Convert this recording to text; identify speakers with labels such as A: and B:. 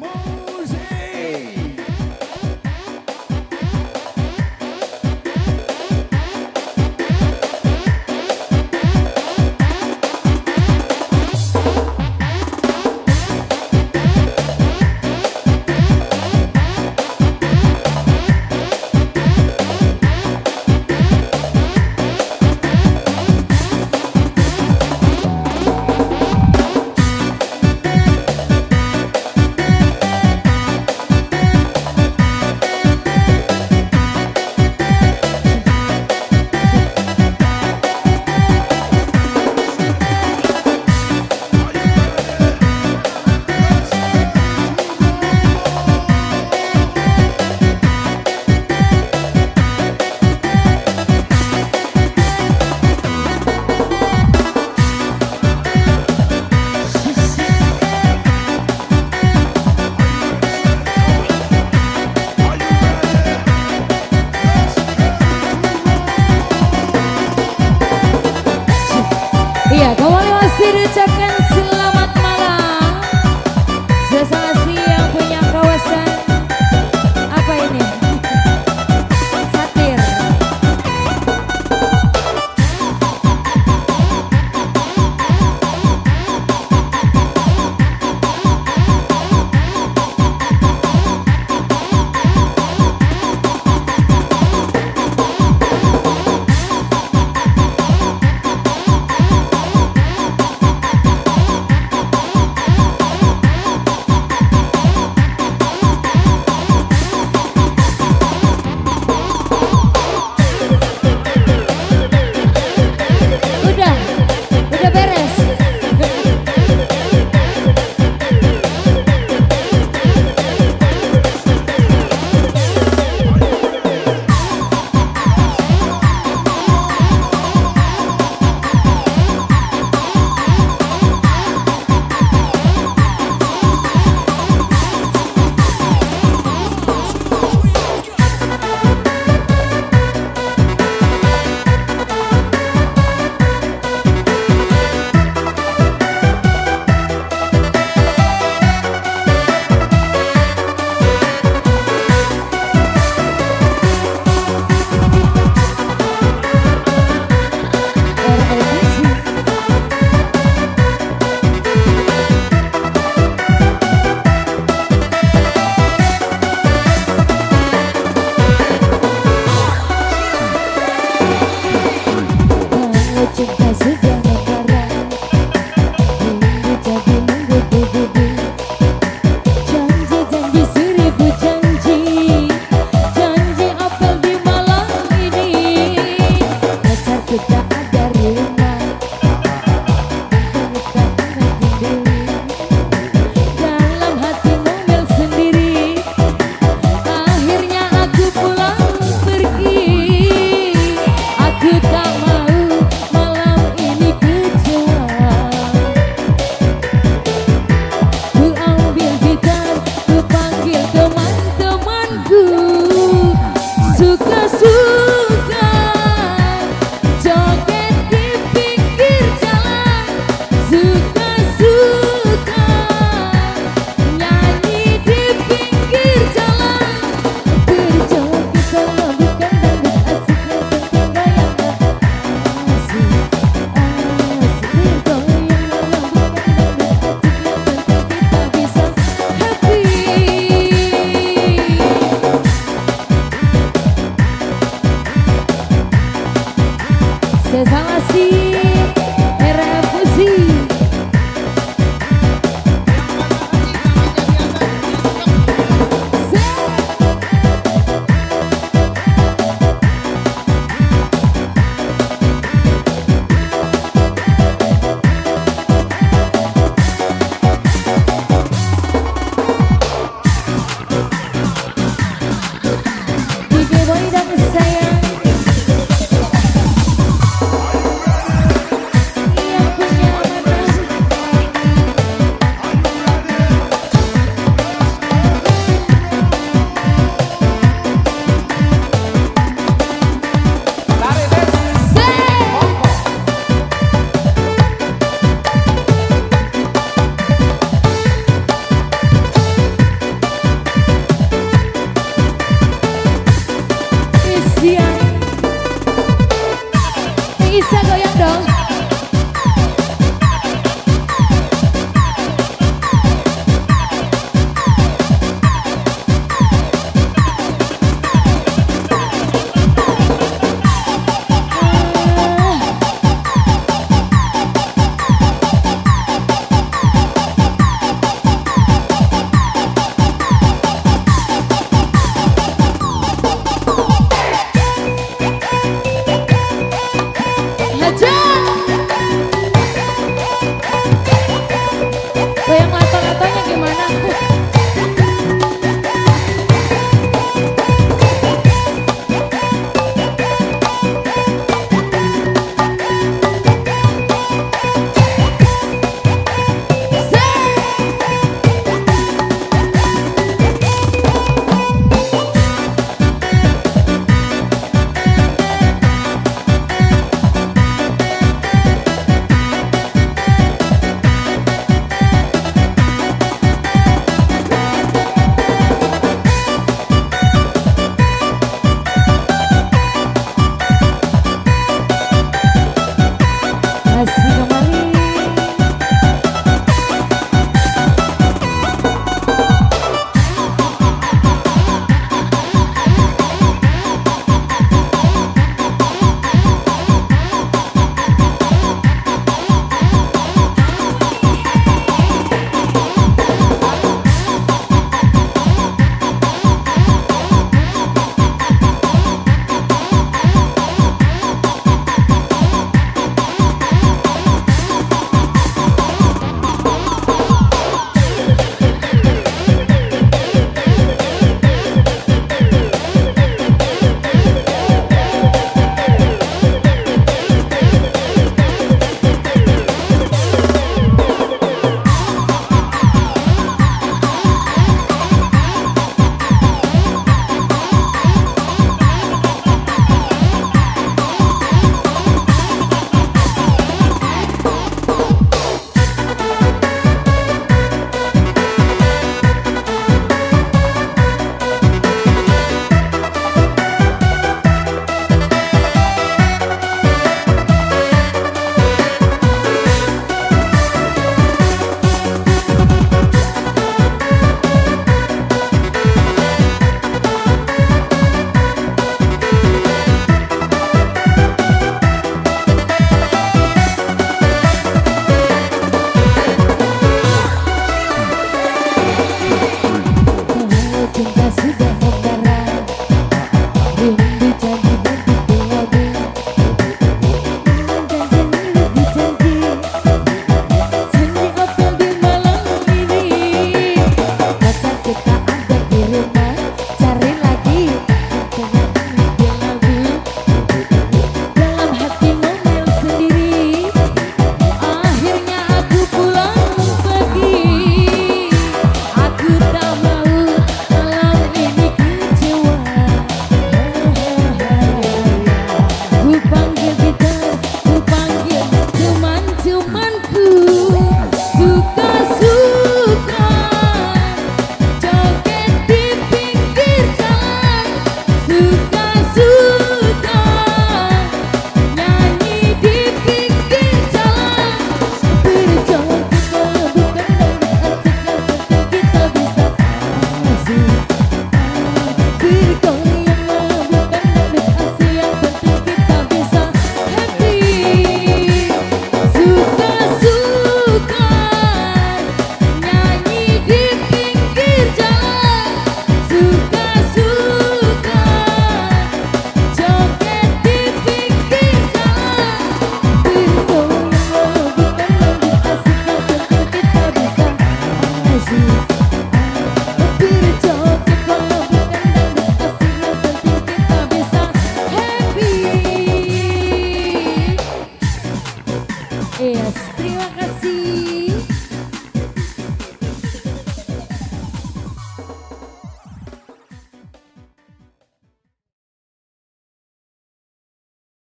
A: Mom!